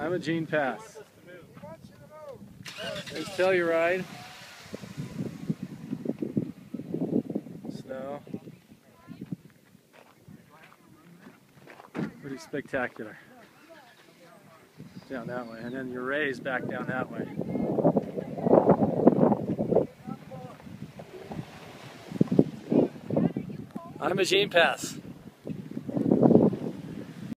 Imogene Pass. There's Telluride. Snow. Pretty spectacular. Down that way. And then Ouray's back down that way. I'm a Gene Pass.